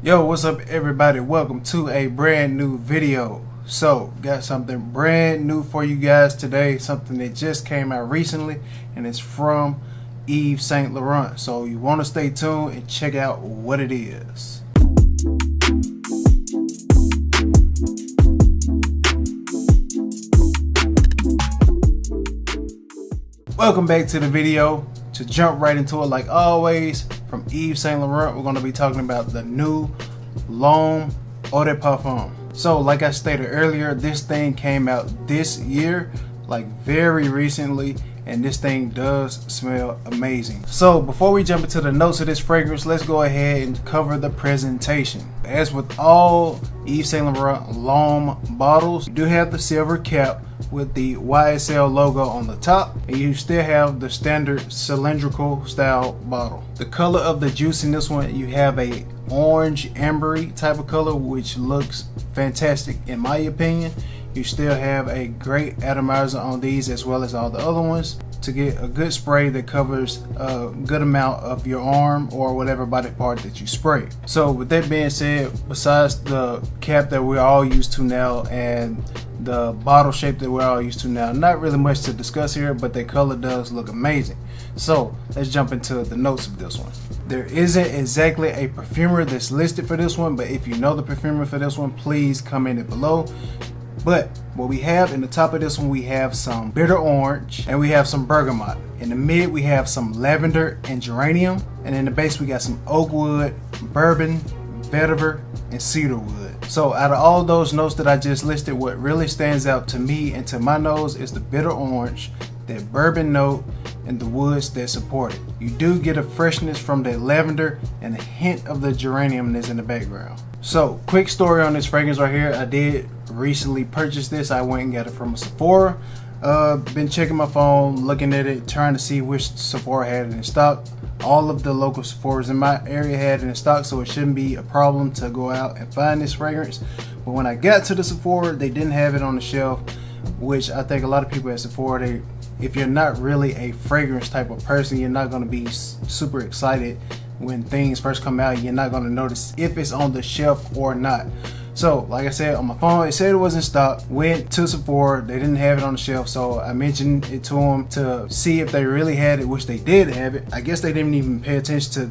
Yo, what's up everybody? Welcome to a brand new video. So, got something brand new for you guys today, something that just came out recently and it's from Yves Saint Laurent. So, you want to stay tuned and check out what it is. Welcome back to the video. To jump right into it like always, from Yves Saint Laurent, we're going to be talking about the new L'Homme Eau de Parfum. So, like I stated earlier, this thing came out this year, like very recently, and this thing does smell amazing. So, before we jump into the notes of this fragrance, let's go ahead and cover the presentation. As with all Yves Saint Laurent L'Homme bottles, you do have the silver cap with the YSL logo on the top and you still have the standard cylindrical style bottle. The color of the juice in this one, you have a orange ambery type of color which looks fantastic in my opinion. You still have a great atomizer on these as well as all the other ones to get a good spray that covers a good amount of your arm or whatever body part that you spray. So with that being said, besides the cap that we're all used to now and the bottle shape that we're all used to now, not really much to discuss here, but the color does look amazing. So let's jump into the notes of this one. There isn't exactly a perfumer that's listed for this one, but if you know the perfumer for this one, please comment it below. But what we have in the top of this one, we have some bitter orange and we have some bergamot. In the mid, we have some lavender and geranium. And in the base, we got some oak wood, bourbon, vetiver, and cedarwood. So out of all those notes that I just listed, what really stands out to me and to my nose is the bitter orange, that bourbon note, and the woods that support it. You do get a freshness from the lavender and a hint of the geranium that's in the background. So, quick story on this fragrance right here. I did recently purchase this. I went and got it from a Sephora. Uh, been checking my phone, looking at it, trying to see which Sephora had it in stock. All of the local Sephora's in my area had it in stock, so it shouldn't be a problem to go out and find this fragrance. But when I got to the Sephora, they didn't have it on the shelf, which I think a lot of people at Sephora, they, if you're not really a fragrance type of person, you're not going to be super excited when things first come out. You're not going to notice if it's on the shelf or not. So, like I said, on my phone, it said it was in stock. Went to Sephora, they didn't have it on the shelf, so I mentioned it to them to see if they really had it, which they did have it. I guess they didn't even pay attention to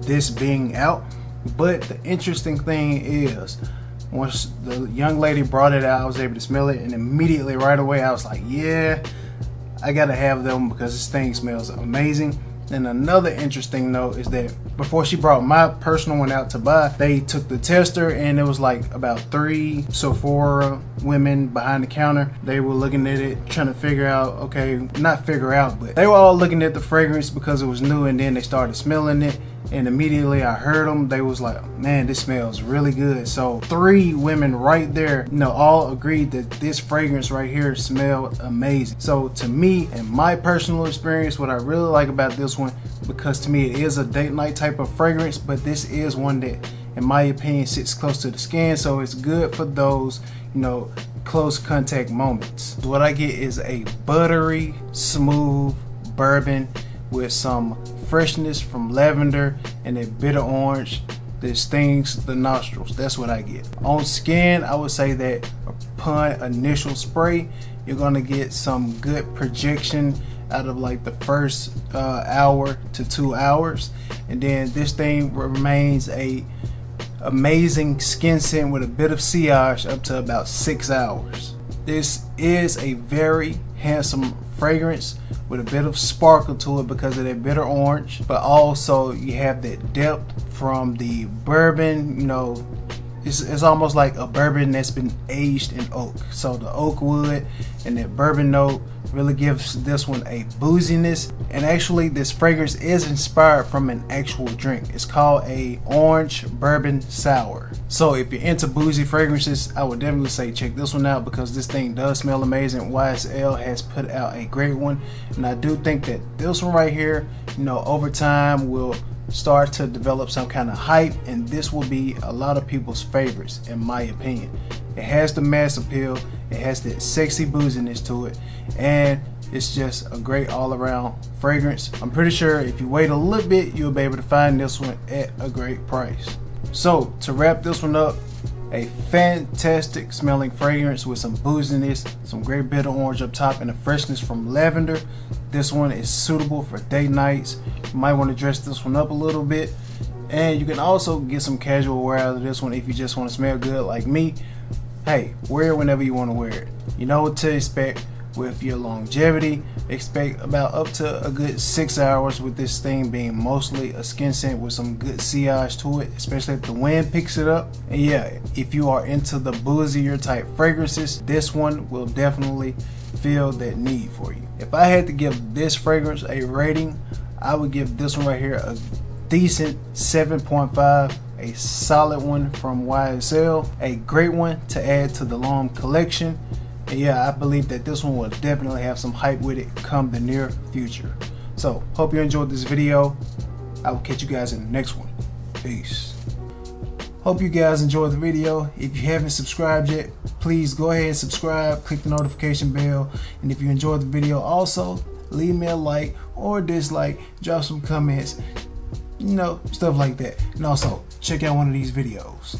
this being out. But the interesting thing is, once the young lady brought it out, I was able to smell it, and immediately right away, I was like, yeah, I gotta have them because this thing smells amazing. And another interesting note is that before she brought my personal one out to buy, they took the tester and it was like about three Sephora women behind the counter. They were looking at it, trying to figure out, okay, not figure out, but they were all looking at the fragrance because it was new and then they started smelling it and immediately I heard them. They was like, man, this smells really good. So three women right there, you know, all agreed that this fragrance right here smelled amazing. So to me, and my personal experience, what I really like about this one, because to me it is a date night type of fragrance, but this is one that, in my opinion, sits close to the skin. So it's good for those, you know, close contact moments. What I get is a buttery, smooth bourbon with some freshness from lavender and a bitter orange that stings the nostrils. That's what I get. On skin, I would say that upon initial spray, you're gonna get some good projection out of like the first uh, hour to two hours, and then this thing remains a amazing skin scent with a bit of sillage up to about six hours. This is a very handsome fragrance with a bit of sparkle to it because of that bitter orange. But also you have that depth from the bourbon you know it's, it's almost like a bourbon that's been aged in oak. So the oak wood and that bourbon note really gives this one a booziness. And actually this fragrance is inspired from an actual drink. It's called a orange bourbon sour. So if you're into boozy fragrances i would definitely say check this one out because this thing does smell amazing. Ysl has put out a great one. And i do think that this one right here you know over time will start to develop some kind of hype. And this will be a lot of people's favorites in my opinion it has the mass appeal it has that sexy booziness to it and it's just a great all-around fragrance i'm pretty sure if you wait a little bit you'll be able to find this one at a great price So to wrap this one up, a fantastic smelling fragrance with some booziness, some great bitter orange up top, and a freshness from lavender. This one is suitable for day nights. You might want to dress this one up a little bit. And you can also get some casual wear out of this one if you just want to smell good like me. Hey, wear it whenever you want to wear it. You know what to expect with your longevity. Expect about up to a good six hours with this thing being mostly a skin scent with some good sillage to it, especially if the wind picks it up. And yeah, if you are into the boozier type fragrances, this one will definitely feel that need for you. If I had to give this fragrance a rating, I would give this one right here a decent 7.5 a solid one from YSL, a great one to add to the long collection, and yeah, I believe that this one will definitely have some hype with it come the near future. So, hope you enjoyed this video. I will catch you guys in the next one. Peace. Hope you guys enjoyed the video. If you haven't subscribed yet, please go ahead and subscribe, click the notification bell, and if you enjoyed the video also, leave me a like or dislike, drop some comments, you know, stuff like that. And also, check out one of these videos.